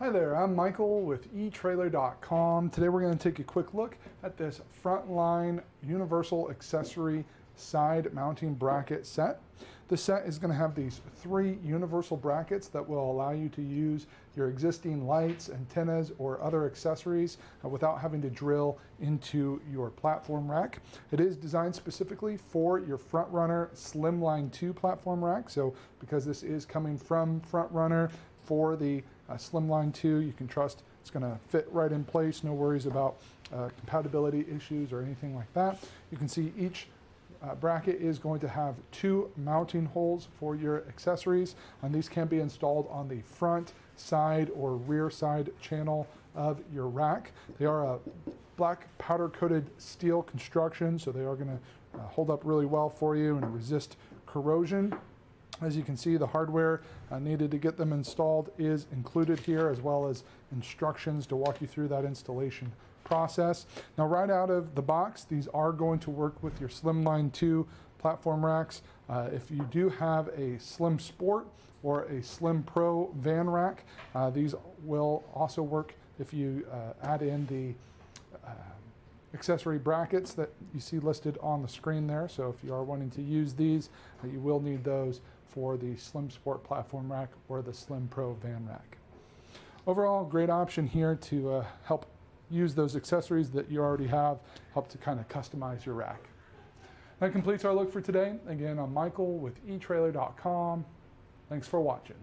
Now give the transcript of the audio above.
Hi there, I'm Michael with eTrailer.com. Today we're going to take a quick look at this Frontline Universal Accessory Side Mounting Bracket Set. The set is going to have these three universal brackets that will allow you to use your existing lights, antennas, or other accessories uh, without having to drill into your platform rack. It is designed specifically for your FrontRunner Slimline 2 platform rack. So because this is coming from FrontRunner, for the uh, Slimline 2. You can trust it's going to fit right in place. No worries about uh, compatibility issues or anything like that. You can see each uh, bracket is going to have two mounting holes for your accessories and these can be installed on the front side or rear side channel of your rack. They are a black powder coated steel construction so they are going to uh, hold up really well for you and resist corrosion. As you can see, the hardware uh, needed to get them installed is included here, as well as instructions to walk you through that installation process. Now, right out of the box, these are going to work with your Slimline 2 platform racks. Uh, if you do have a Slim Sport or a Slim Pro van rack, uh, these will also work if you uh, add in the uh, accessory brackets that you see listed on the screen there. So if you are wanting to use these, uh, you will need those for the Slim Sport platform rack or the Slim Pro van rack. Overall, great option here to uh, help use those accessories that you already have, help to kind of customize your rack. That completes our look for today. Again, I'm Michael with eTrailer.com. Thanks for watching.